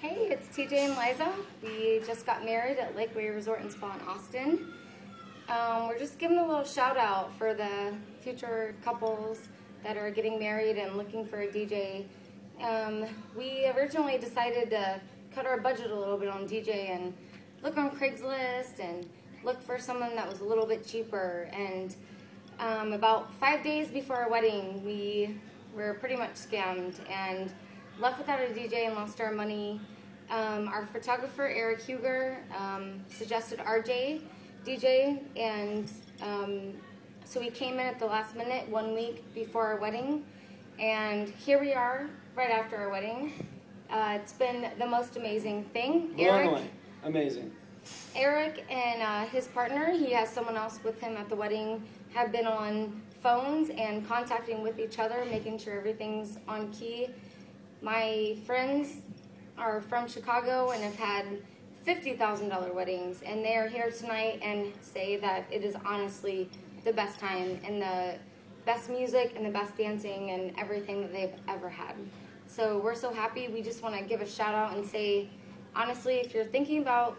Hey, it's TJ and Liza. We just got married at Lakeway Resort and Spa in Austin. Um, we're just giving a little shout out for the future couples that are getting married and looking for a DJ. Um, we originally decided to cut our budget a little bit on DJ and look on Craigslist and look for someone that was a little bit cheaper. And um, about five days before our wedding, we were pretty much scammed and left without a DJ and lost our money. Um, our photographer, Eric Huger, um, suggested RJ DJ, and um, so we came in at the last minute, one week before our wedding, and here we are, right after our wedding. Uh, it's been the most amazing thing. Blown Eric, away. Amazing. Eric and uh, his partner, he has someone else with him at the wedding, have been on phones and contacting with each other, making sure everything's on key. My friends are from Chicago and have had $50,000 weddings, and they are here tonight and say that it is honestly the best time and the best music and the best dancing and everything that they've ever had. So we're so happy. We just want to give a shout out and say, honestly, if you're thinking about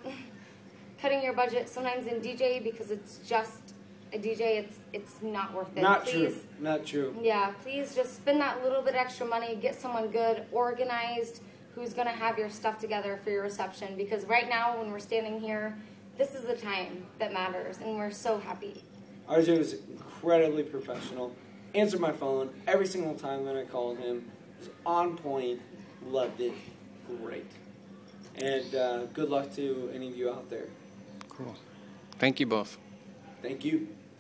cutting your budget sometimes in DJ because it's just DJ, it's it's not worth it. Not please, true. Not true. Yeah, please just spend that little bit extra money, get someone good, organized, who's gonna have your stuff together for your reception. Because right now, when we're standing here, this is the time that matters, and we're so happy. RJ was incredibly professional. Answered my phone every single time that I called him. Was on point. Loved it. Great. And uh, good luck to any of you out there. Cool. Thank you both. Thank you.